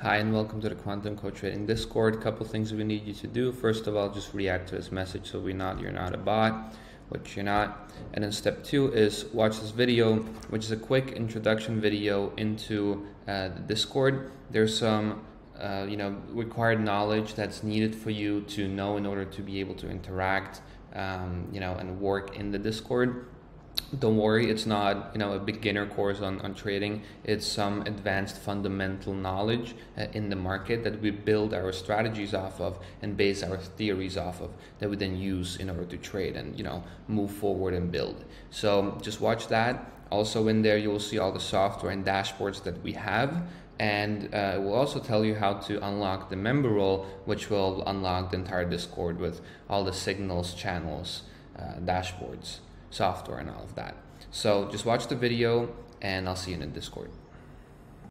Hi and welcome to the Quantum Code Trading Discord. A couple things we need you to do. First of all, just react to this message so we not you're not a bot, which you're not. And then step two is watch this video, which is a quick introduction video into uh, the Discord. There's some uh, you know required knowledge that's needed for you to know in order to be able to interact, um, you know, and work in the Discord don't worry it's not you know a beginner course on, on trading. It's some advanced fundamental knowledge uh, in the market that we build our strategies off of and base our theories off of that we then use in order to trade and you know move forward and build. So just watch that. Also in there you will see all the software and dashboards that we have. And uh, it will also tell you how to unlock the member role which will unlock the entire discord with all the signals channels uh, dashboards software and all of that. So just watch the video and I'll see you in the Discord.